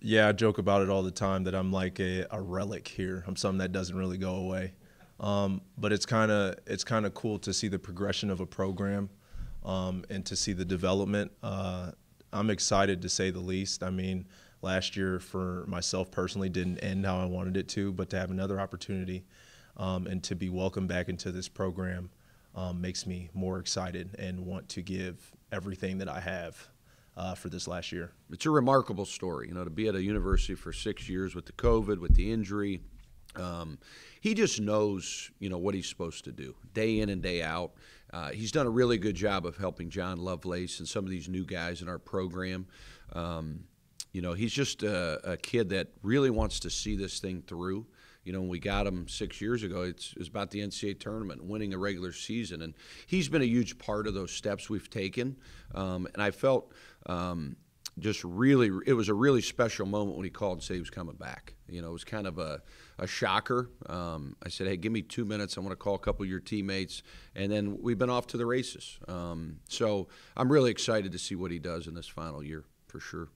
Yeah, I joke about it all the time that I'm like a, a relic here. I'm something that doesn't really go away. Um, but it's kind of it's kind of cool to see the progression of a program um, and to see the development. Uh, I'm excited to say the least. I mean, last year for myself personally didn't end how I wanted it to, but to have another opportunity um, and to be welcomed back into this program um, makes me more excited and want to give everything that I have uh, for this last year. It's a remarkable story, you know, to be at a university for six years with the COVID, with the injury. Um, he just knows, you know, what he's supposed to do day in and day out. Uh, he's done a really good job of helping John Lovelace and some of these new guys in our program. Um, you know, he's just a, a, kid that really wants to see this thing through. You know, when we got him six years ago, it's, it's about the NCAA tournament, winning a regular season, and he's been a huge part of those steps we've taken. Um, and I felt um, just really, it was a really special moment when he called and said he was coming back. You know, it was kind of a, a shocker. Um, I said, hey, give me two minutes. I want to call a couple of your teammates. And then we've been off to the races. Um, so I'm really excited to see what he does in this final year, for sure.